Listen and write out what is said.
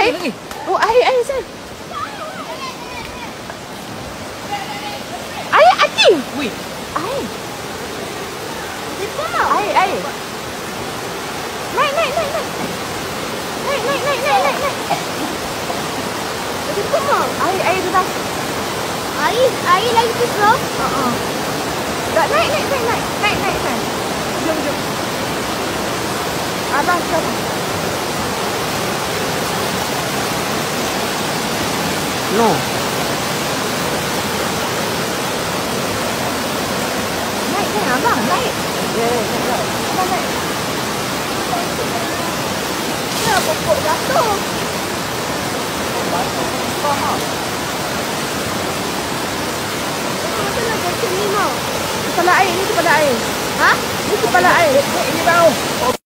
Air. Oh, air, air, San. Air, Ati. Wih. Air. Air, air. Naik, naik, naik, naik. Naik, naik, naik, naik, naik, naik. Air, air tu dah. Air, air lagi besar. Uh-uh. Tak, naik, naik, naik, naik. Naik, naik, San. Jom, jom. Abang, sekarang. No. Naik, naik, abang, naik. Ya, ya, ya. Abang naik. Ya, pokok jatuh. Macam nak jaket ni mau. Kepala air, ni kepala air. Ha? Ni kepala air. Ini bau.